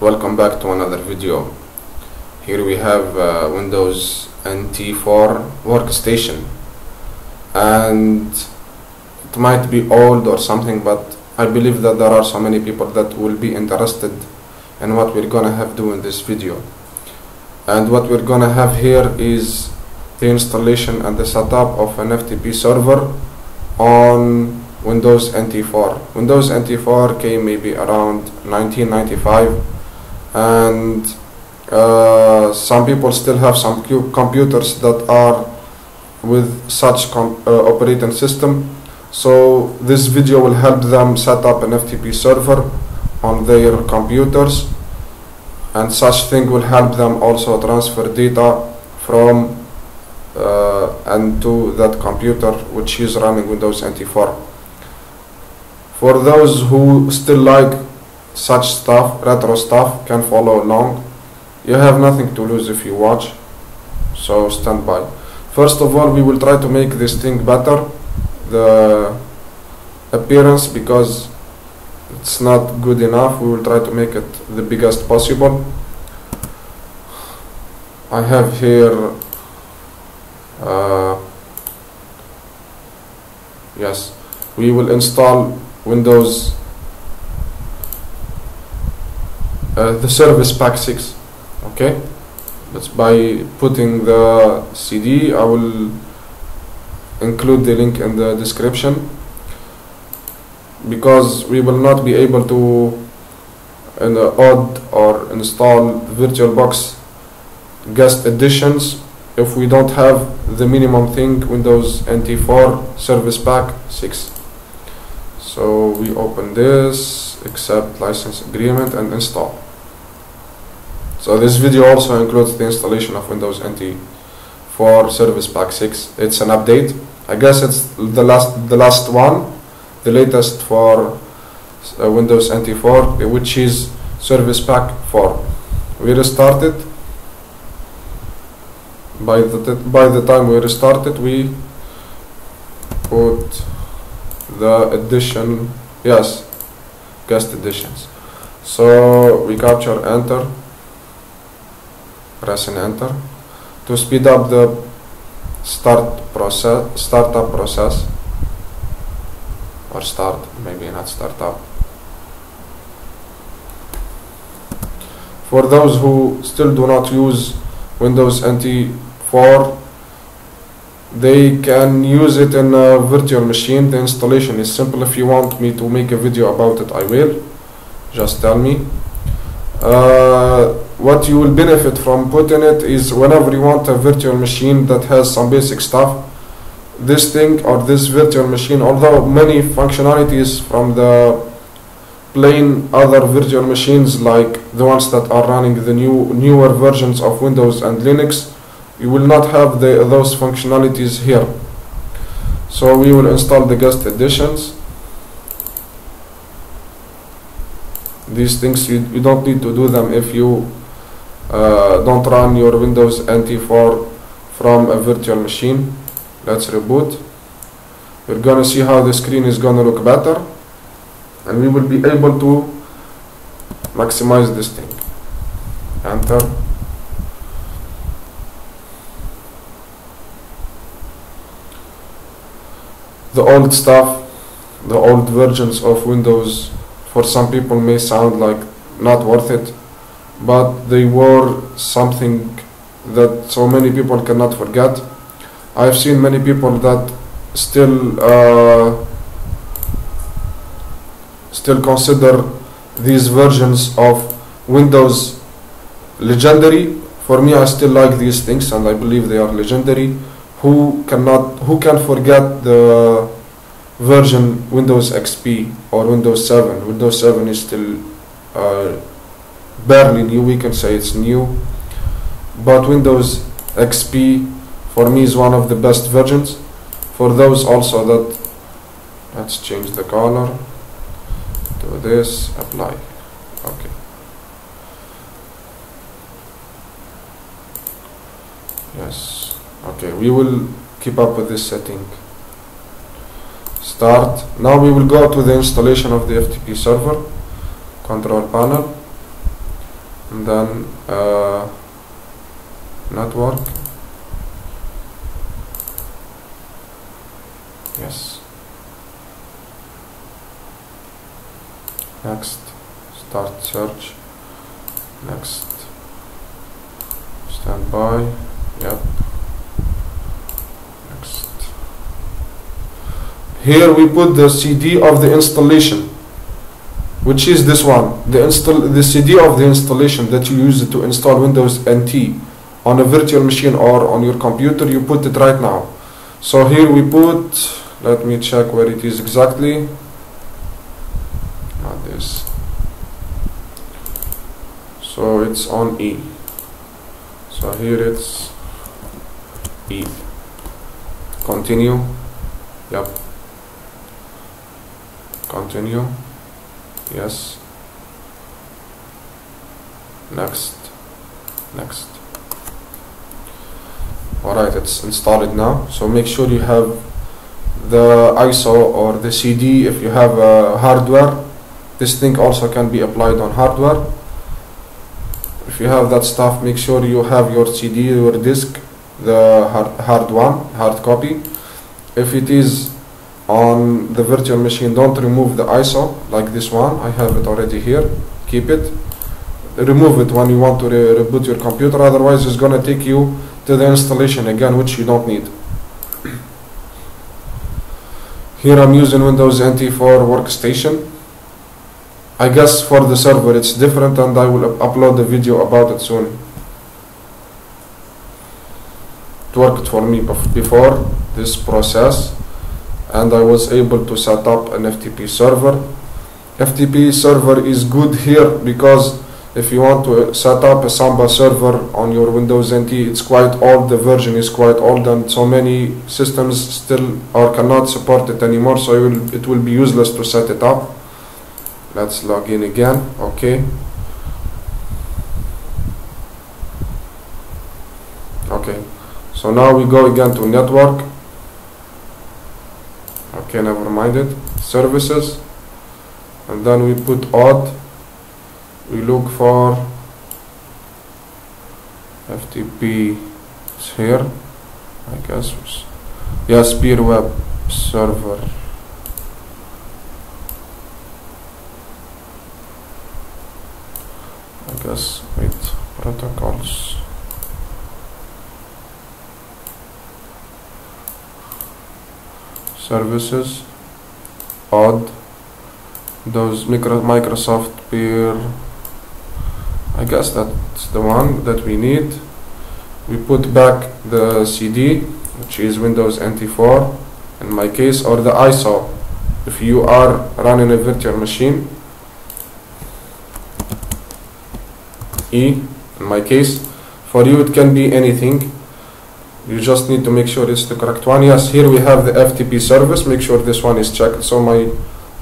welcome back to another video. Here we have uh, Windows NT4 workstation. And it might be old or something but I believe that there are so many people that will be interested in what we're gonna have do in this video. And what we're gonna have here is the installation and the setup of an FTP server on Windows NT4. Windows NT4 came maybe around 1995 and uh, some people still have some computers that are with such uh, operating system. So this video will help them set up an FTP server on their computers. And such thing will help them also transfer data from uh, and to that computer which is running Windows NT4 for those who still like such stuff retro stuff can follow along. You have nothing to lose if you watch. So stand by. First of all we will try to make this thing better. The appearance because it's not good enough we will try to make it the biggest possible. I have here uh, yes we will install Windows uh, the service pack 6 okay. That's by putting the CD I will include the link in the description. Because we will not be able to in the odd or install VirtualBox guest additions if we don't have the minimum thing Windows NT4 Service Pack 6 so we open this accept license agreement and install so this video also includes the installation of Windows NT 4 Service Pack 6 it's an update. I guess it's the last the last one the latest for uh, Windows NT 4 which is Service Pack 4 we restarted. By the by the time we restarted we put the edition yes guest additions so we capture enter pressing enter. To speed up the start process startup process. Or start maybe not startup. For those who still do not use Windows NT 4 they can use it in a virtual machine. The installation is simple. If you want me to make a video about it I will. Just tell me uh, what you will benefit from putting it is whenever you want a virtual machine that has some basic stuff this thing or this virtual machine although many functionalities from the plain other virtual machines like the ones that are running the new newer versions of Windows and Linux you will not have the, those functionalities here. So we will install the guest additions these things you, you don't need to do them if you uh, don't run your Windows NT4 from a virtual machine. Let's reboot. We're gonna see how the screen is gonna look better and we will be able to maximize this thing. Enter. The old stuff the old versions of Windows for some people may sound like not worth it but they were something that so many people cannot forget. I've seen many people that still uh, still consider these versions of Windows legendary. For me I still like these things and I believe they are legendary. Who cannot who can forget the version Windows XP or Windows 7 Windows 7 is still uh, barely new. We can say it's new. But Windows XP for me is one of the best versions. For those also that let's change the color. To this apply. Okay. Yes. Okay we will keep up with this setting start. Now we will go to the installation of the FTP server control panel and then uh, network. Yes. Next start search. Next standby. Yep next here we put the CD of the installation which is this one. The install the CD of the installation that you use to install Windows NT on a virtual machine or on your computer you put it right now. So here we put let me check where it is exactly. Not this. So it's on E. So here it's E. Continue. Yep continue. Yes. Next. Next. Alright it's installed now. So make sure you have the ISO or the CD if you have uh, hardware this thing also can be applied on hardware. If you have that stuff make sure you have your CD your disk the hard, hard one hard copy. If it is on the virtual machine don't remove the ISO like this one. I have it already here. Keep it. Remove it when you want to re reboot your computer. Otherwise it's gonna take you to the installation again which you don't need. Here I'm using Windows NT4 workstation. I guess for the server it's different and I will upload a video about it soon. It worked for me before this process and I was able to set up an FTP server. FTP server is good here because if you want to set up a Samba server on your Windows NT, it's quite old, the version is quite old and so many systems still or cannot support it anymore, so it will, it will be useless to set it up. Let's log in again, okay. Okay, so now we go again to network okay never mind it. Services. And then we put odd. We look for FTP is here I guess. Yes peer web server. I guess wait protocols services odd those micro Microsoft peer. I guess that's the one that we need. We put back the CD which is Windows NT4 in my case or the ISO if you are running a virtual machine E in my case for you it can be anything you just need to make sure it's the correct one. Yes here we have the FTP service. Make sure this one is checked. So my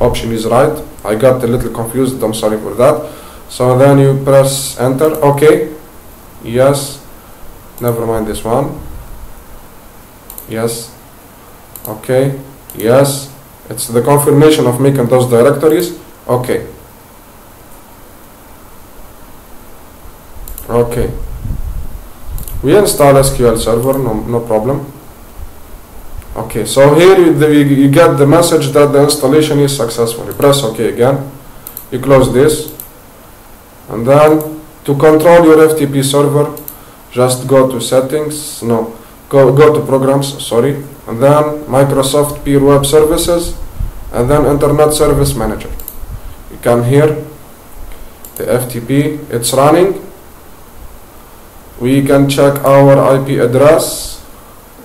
option is right. I got a little confused. I'm sorry for that. So then you press enter. Okay yes. Never mind this one. Yes. Okay yes. It's the confirmation of making those directories. Okay okay we install SQL Server, no, no problem. Okay, so here you, the, you get the message that the installation is successful. You press OK again, you close this, and then to control your FTP server, just go to settings, no, go, go to programs, sorry, and then Microsoft Peer Web Services, and then Internet Service Manager. You come here, the FTP, it's running, we can check our IP address.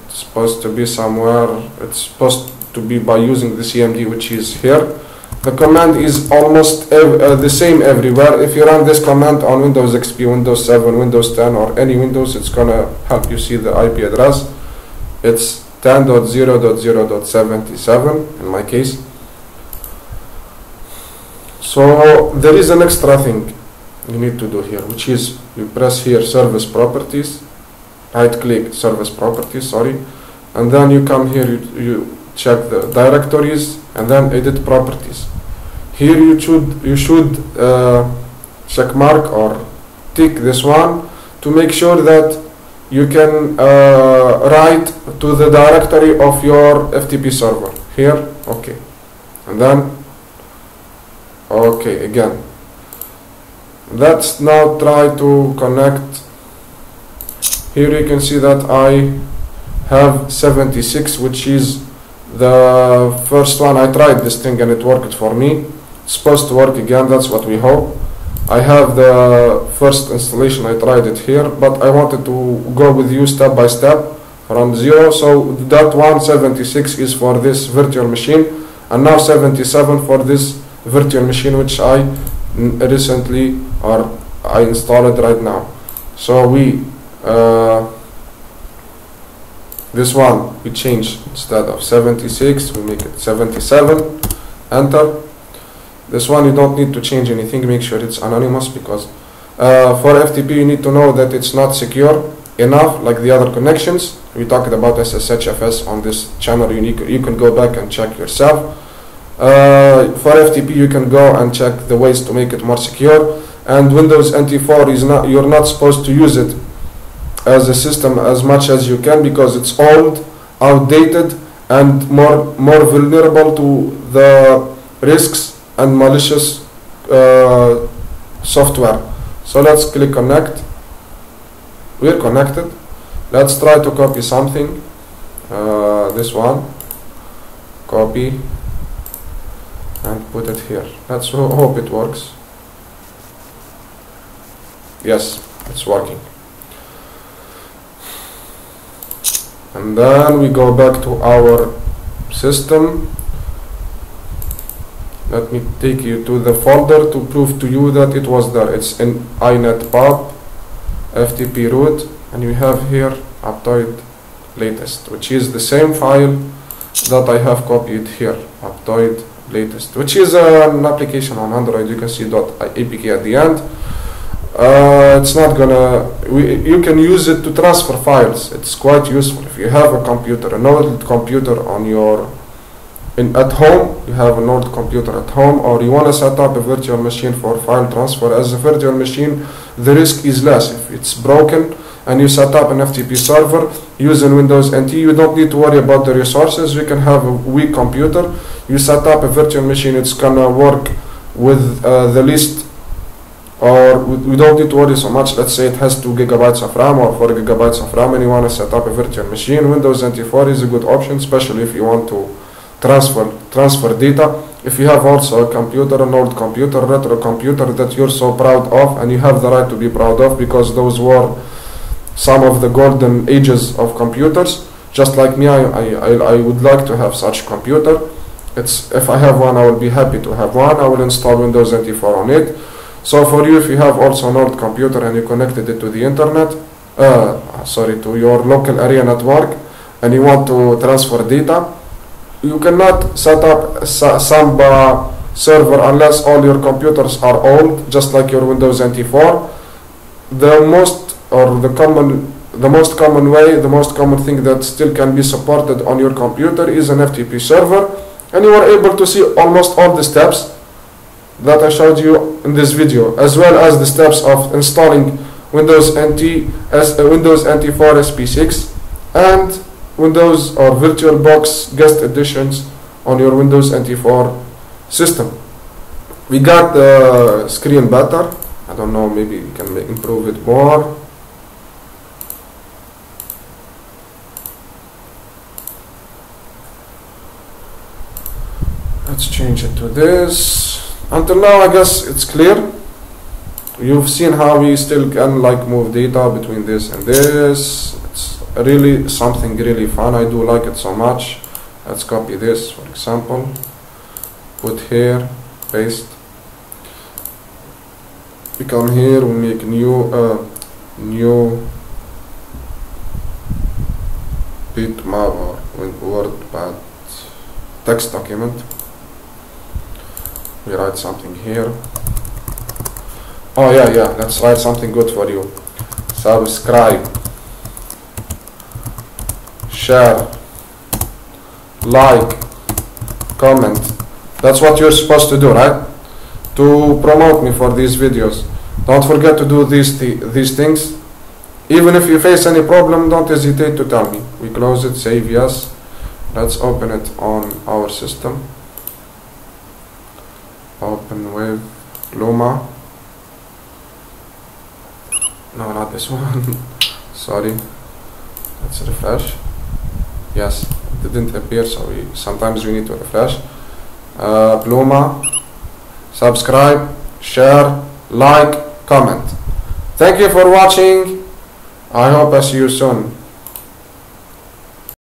It's supposed to be somewhere it's supposed to be by using the CMD which is here. The command is almost uh, the same everywhere. If you run this command on Windows XP, Windows 7, Windows 10 or any Windows it's gonna help you see the IP address. It's 10.0.0.77 in my case. So there is an extra thing you need to do here which is you press here service properties right click service properties sorry and then you come here you, you check the directories and then edit properties. Here you should you should uh, check mark or tick this one to make sure that you can uh, write to the directory of your FTP server. Here okay. And then okay again let's now try to connect. Here you can see that I have 76 which is the first one. I tried this thing and it worked for me. It's supposed to work again that's what we hope. I have the first installation I tried it here but I wanted to go with you step by step from zero. So that 176 is for this virtual machine and now 77 for this virtual machine which I recently or I installed right now. So we uh, this one we change instead of 76 we make it 77 enter. This one you don't need to change anything make sure it's anonymous because uh, for FTP you need to know that it's not secure enough like the other connections. We talked about SSHFS on this channel. You, you can go back and check yourself uh, for FTP you can go and check the ways to make it more secure. And Windows NT4 is not you're not supposed to use it as a system as much as you can because it's old outdated and more more vulnerable to the risks and malicious uh, software. So let's click connect. We're connected. Let's try to copy something. Uh, this one. Copy and put it here. Let's hope it works. Yes it's working. And then we go back to our system. Let me take you to the folder to prove to you that it was there. It's in inetpub ftp root and you have here aptoide latest which is the same file that I have copied here aptoide latest which is an application on Android. You can see .apk at the end. Uh, it's not gonna we, you can use it to transfer files. It's quite useful. If you have a computer an old computer on your in at home you have an old computer at home or you want to set up a virtual machine for file transfer as a virtual machine the risk is less. If it's broken and you set up an FTP server using Windows NT you don't need to worry about the resources. You can have a weak computer. You set up a virtual machine. It's gonna work with uh, the least or we don't need to worry so much. Let's say it has 2 gigabytes of RAM or 4 gigabytes of RAM and you want to set up a virtual machine. Windows NT4 is a good option especially if you want to transfer transfer data. If you have also a computer an old computer retro computer that you're so proud of and you have the right to be proud of because those were some of the golden ages of computers. Just like me I, I, I would like to have such computer. It's if I have one I will be happy to have one. I will install Windows NT4 on it. So for you, if you have also an old computer and you connected it to the internet, uh, sorry, to your local area network, and you want to transfer data, you cannot set up Samba server unless all your computers are old, just like your Windows NT4. The most or the common the most common way, the most common thing that still can be supported on your computer is an FTP server, and you are able to see almost all the steps that I showed you in this video, as well as the steps of installing Windows NT as uh, Windows NT4 SP6 and Windows or VirtualBox guest additions on your Windows NT4 system. We got the screen better. I don't know, maybe we can improve it more. Let's change it to this. Until now I guess it's clear. You've seen how we still can like move data between this and this. It's really something really fun. I do like it so much. Let's copy this for example. Put here paste. We come here we make new uh, new bitmap or wordpad text document we write something here. Oh yeah yeah let's write something good for you. Subscribe. Share. Like. Comment. That's what you're supposed to do right? To promote me for these videos. Don't forget to do these th these things. Even if you face any problem don't hesitate to tell me. We close it save yes. Let's open it on our system open with Luma no not this one. Sorry. Let's refresh. Yes it didn't appear so we sometimes we need to refresh. Uh, Luma subscribe share like comment. Thank you for watching. I hope I see you soon